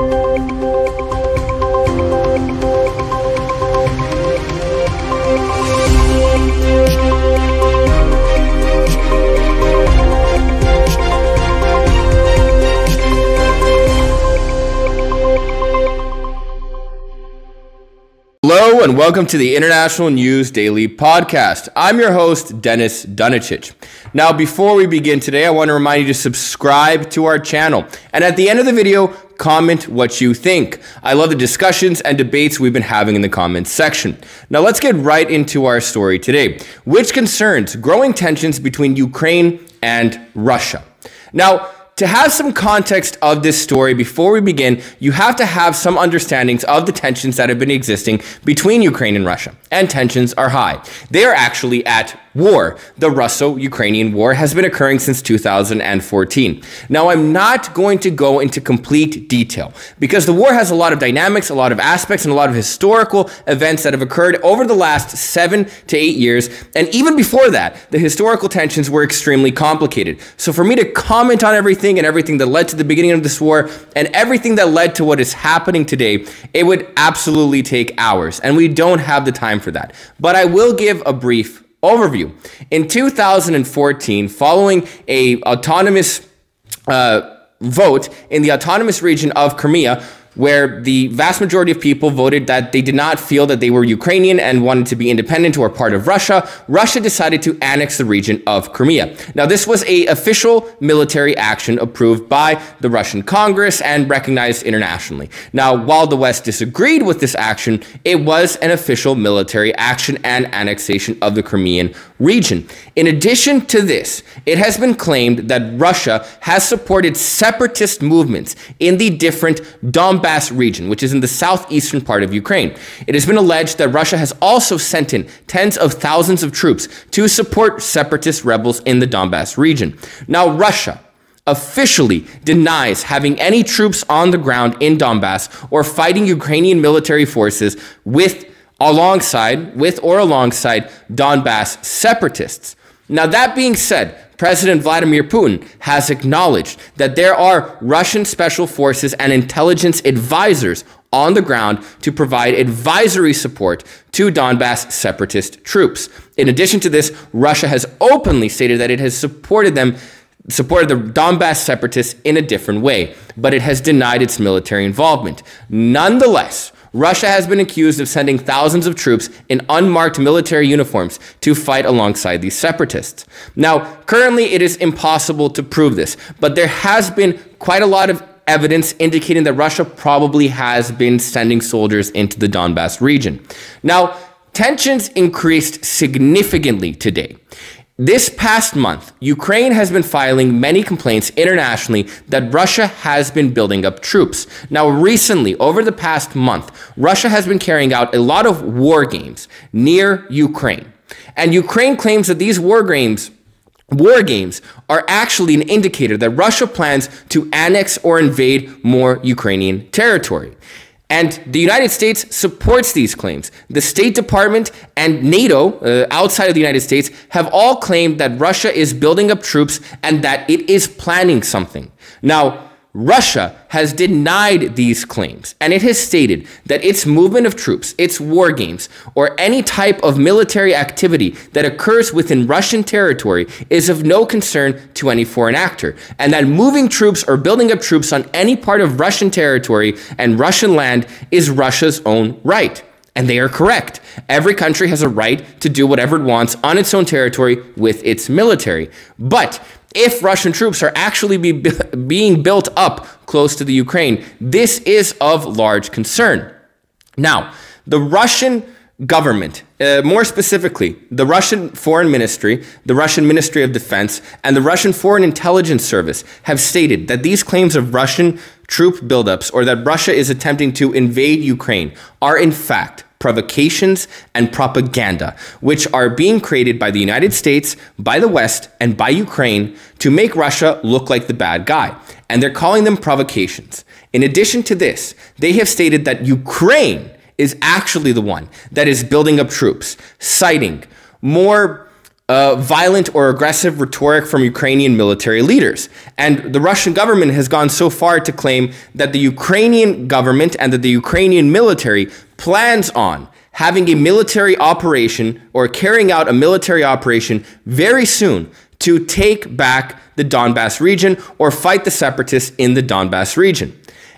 Hello and welcome to the International News Daily Podcast. I'm your host, Denis Dunicic. Now, before we begin today, I want to remind you to subscribe to our channel. And at the end of the video, comment what you think. I love the discussions and debates we've been having in the comments section. Now, let's get right into our story today, which concerns growing tensions between Ukraine and Russia. Now, to have some context of this story before we begin, you have to have some understandings of the tensions that have been existing between Ukraine and Russia. And tensions are high. They are actually at war. The Russo Ukrainian war has been occurring since 2014. Now, I'm not going to go into complete detail because the war has a lot of dynamics, a lot of aspects, and a lot of historical events that have occurred over the last seven to eight years. And even before that, the historical tensions were extremely complicated. So, for me to comment on everything and everything that led to the beginning of this war and everything that led to what is happening today, it would absolutely take hours. And we don't have the time for that. But I will give a brief Overview. In 2014, following a autonomous uh, vote in the autonomous region of Crimea, where the vast majority of people voted that they did not feel that they were Ukrainian and wanted to be independent or part of Russia, Russia decided to annex the region of Crimea. Now, this was a official military action approved by the Russian Congress and recognized internationally. Now, while the West disagreed with this action, it was an official military action and annexation of the Crimean region. In addition to this, it has been claimed that Russia has supported separatist movements in the different Donbas region, which is in the southeastern part of Ukraine. It has been alleged that Russia has also sent in tens of thousands of troops to support separatist rebels in the Donbas region. Now, Russia, officially denies having any troops on the ground in Donbas or fighting Ukrainian military forces with alongside, with or alongside Donbas separatists. Now, that being said, President Vladimir Putin has acknowledged that there are Russian special forces and intelligence advisors on the ground to provide advisory support to Donbas separatist troops. In addition to this, Russia has openly stated that it has supported them supported the Donbas separatists in a different way, but it has denied its military involvement. Nonetheless, Russia has been accused of sending thousands of troops in unmarked military uniforms to fight alongside these separatists. Now, currently it is impossible to prove this, but there has been quite a lot of evidence indicating that Russia probably has been sending soldiers into the Donbas region. Now, tensions increased significantly today. This past month, Ukraine has been filing many complaints internationally that Russia has been building up troops. Now, recently, over the past month, Russia has been carrying out a lot of war games near Ukraine. And Ukraine claims that these war games war games are actually an indicator that Russia plans to annex or invade more Ukrainian territory. And the United States supports these claims. The State Department and NATO, uh, outside of the United States, have all claimed that Russia is building up troops and that it is planning something. Now, Russia has denied these claims, and it has stated that its movement of troops, its war games, or any type of military activity that occurs within Russian territory is of no concern to any foreign actor, and that moving troops or building up troops on any part of Russian territory and Russian land is Russia's own right. And they are correct. Every country has a right to do whatever it wants on its own territory with its military. But if Russian troops are actually be, being built up close to the Ukraine, this is of large concern. Now, the Russian government, uh, more specifically, the Russian Foreign Ministry, the Russian Ministry of Defense, and the Russian Foreign Intelligence Service have stated that these claims of Russian troop buildups or that Russia is attempting to invade Ukraine are in fact provocations, and propaganda, which are being created by the United States, by the West, and by Ukraine to make Russia look like the bad guy. And they're calling them provocations. In addition to this, they have stated that Ukraine is actually the one that is building up troops, citing more uh, violent or aggressive rhetoric from Ukrainian military leaders. And the Russian government has gone so far to claim that the Ukrainian government and that the Ukrainian military plans on having a military operation or carrying out a military operation very soon to take back the Donbas region or fight the separatists in the Donbas region.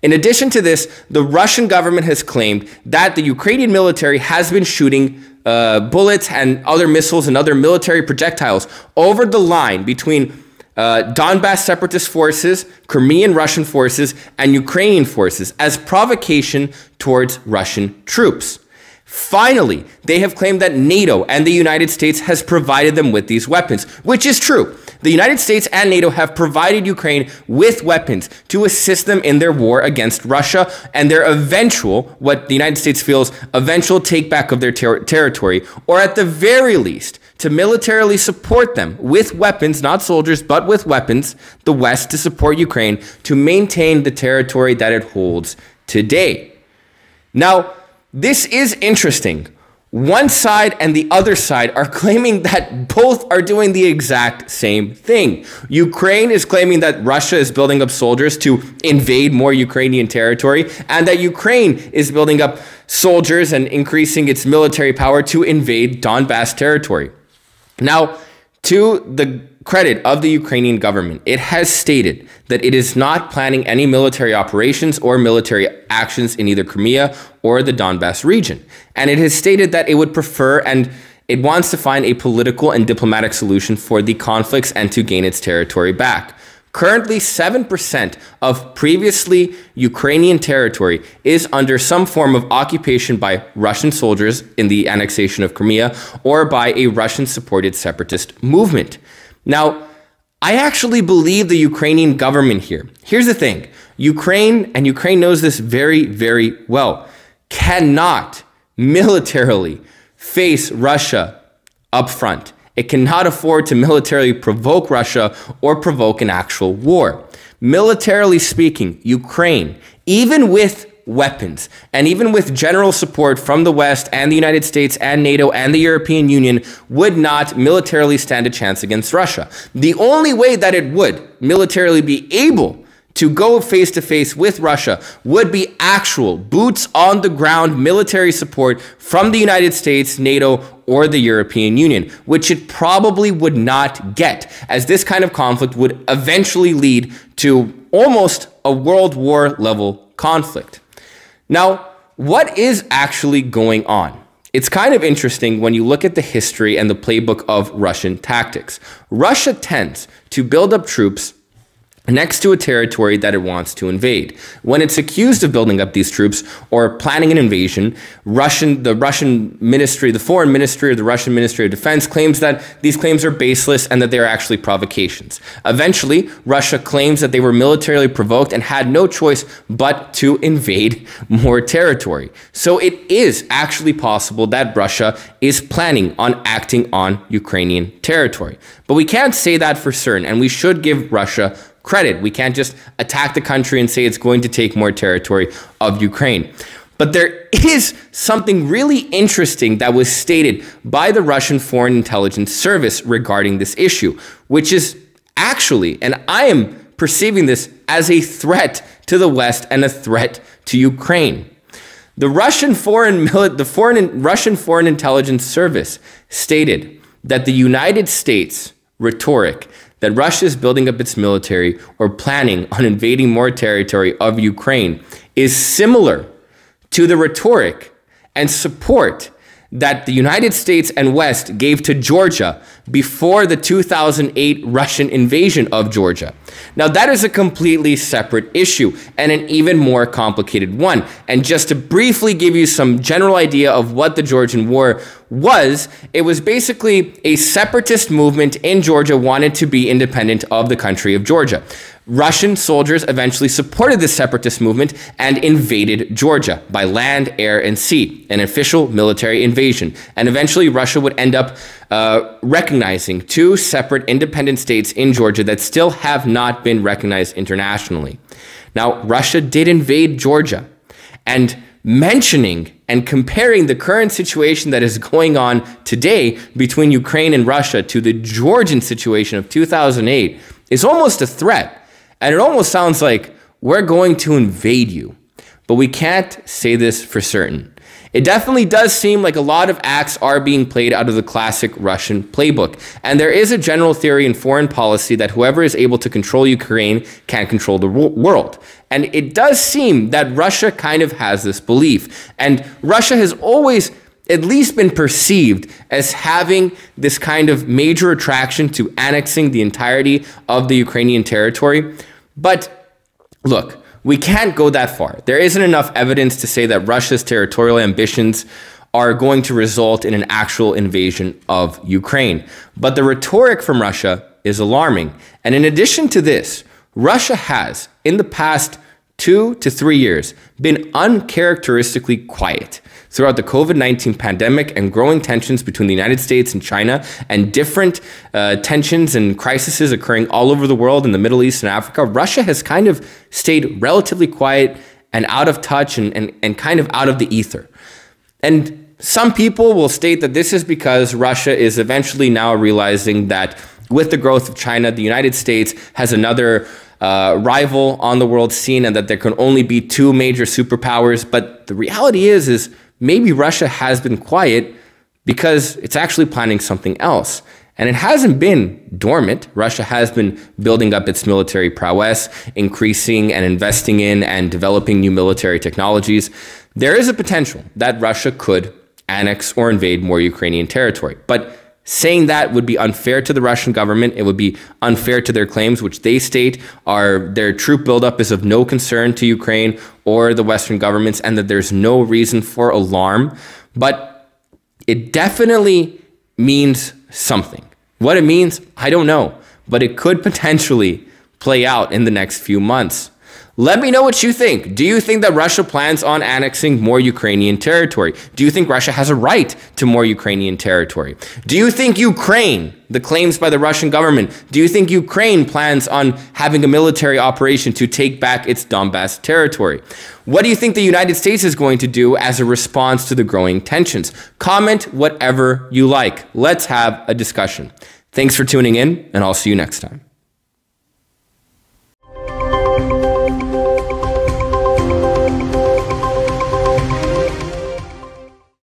In addition to this, the Russian government has claimed that the Ukrainian military has been shooting uh, bullets and other missiles and other military projectiles over the line between uh, Donbas separatist forces, Crimean Russian forces, and Ukrainian forces as provocation towards Russian troops. Finally, they have claimed that NATO and the United States has provided them with these weapons, which is true. The United States and NATO have provided Ukraine with weapons to assist them in their war against Russia and their eventual, what the United States feels, eventual takeback of their ter territory, or at the very least, to militarily support them with weapons, not soldiers, but with weapons, the West to support Ukraine to maintain the territory that it holds today. Now, this is interesting. One side and the other side are claiming that both are doing the exact same thing. Ukraine is claiming that Russia is building up soldiers to invade more Ukrainian territory, and that Ukraine is building up soldiers and increasing its military power to invade Donbas territory. Now, to the credit of the Ukrainian government, it has stated that it is not planning any military operations or military actions in either Crimea or the Donbas region. And it has stated that it would prefer and it wants to find a political and diplomatic solution for the conflicts and to gain its territory back. Currently, 7% of previously Ukrainian territory is under some form of occupation by Russian soldiers in the annexation of Crimea or by a Russian supported separatist movement. Now, I actually believe the Ukrainian government here. Here's the thing Ukraine, and Ukraine knows this very, very well, cannot militarily face Russia up front. It cannot afford to militarily provoke Russia or provoke an actual war. Militarily speaking, Ukraine, even with weapons and even with general support from the West and the United States and NATO and the European Union, would not militarily stand a chance against Russia. The only way that it would militarily be able to go face to face with Russia would be actual boots on the ground military support from the United States, NATO, or the European Union, which it probably would not get, as this kind of conflict would eventually lead to almost a World War level conflict. Now, what is actually going on? It's kind of interesting when you look at the history and the playbook of Russian tactics. Russia tends to build up troops next to a territory that it wants to invade. When it's accused of building up these troops or planning an invasion, Russian the Russian ministry, the foreign ministry or the Russian Ministry of Defense claims that these claims are baseless and that they are actually provocations. Eventually, Russia claims that they were militarily provoked and had no choice but to invade more territory. So it is actually possible that Russia is planning on acting on Ukrainian territory. But we can't say that for certain and we should give Russia credit. We can't just attack the country and say it's going to take more territory of Ukraine. But there is something really interesting that was stated by the Russian Foreign Intelligence Service regarding this issue, which is actually, and I am perceiving this as a threat to the West and a threat to Ukraine. The Russian foreign the foreign Russian Foreign Intelligence Service stated that the United States rhetoric that Russia is building up its military or planning on invading more territory of Ukraine is similar to the rhetoric and support that the United States and West gave to Georgia before the 2008 Russian invasion of Georgia. Now, that is a completely separate issue and an even more complicated one. And just to briefly give you some general idea of what the Georgian War was, it was basically a separatist movement in Georgia wanted to be independent of the country of Georgia. Russian soldiers eventually supported the separatist movement and invaded Georgia by land, air, and sea, an official military invasion. And eventually, Russia would end up uh, recognizing two separate independent states in Georgia that still have not been recognized internationally. Now, Russia did invade Georgia, and mentioning and comparing the current situation that is going on today between Ukraine and Russia to the Georgian situation of 2008 is almost a threat. And it almost sounds like we're going to invade you. But we can't say this for certain. It definitely does seem like a lot of acts are being played out of the classic Russian playbook. And there is a general theory in foreign policy that whoever is able to control Ukraine can control the world. And it does seem that Russia kind of has this belief. And Russia has always at least been perceived as having this kind of major attraction to annexing the entirety of the Ukrainian territory. But look, we can't go that far. There isn't enough evidence to say that Russia's territorial ambitions are going to result in an actual invasion of Ukraine. But the rhetoric from Russia is alarming. And in addition to this, Russia has, in the past two to three years, been uncharacteristically quiet throughout the COVID 19 pandemic and growing tensions between the United States and China, and different uh, tensions and crises occurring all over the world in the Middle East and Africa, Russia has kind of stayed relatively quiet and out of touch and, and, and kind of out of the ether. And some people will state that this is because Russia is eventually now realizing that with the growth of China, the United States has another uh, rival on the world scene and that there can only be two major superpowers. But the reality is, is maybe Russia has been quiet because it's actually planning something else. And it hasn't been dormant. Russia has been building up its military prowess, increasing and investing in and developing new military technologies. There is a potential that Russia could annex or invade more Ukrainian territory. But saying that would be unfair to the Russian government. It would be unfair to their claims, which they state are their troop buildup is of no concern to Ukraine or the Western governments, and that there's no reason for alarm. But it definitely means something. What it means, I don't know, but it could potentially play out in the next few months. Let me know what you think. Do you think that Russia plans on annexing more Ukrainian territory? Do you think Russia has a right to more Ukrainian territory? Do you think Ukraine, the claims by the Russian government, do you think Ukraine plans on having a military operation to take back its Donbas territory? What do you think the United States is going to do as a response to the growing tensions? Comment whatever you like. Let's have a discussion. Thanks for tuning in, and I'll see you next time.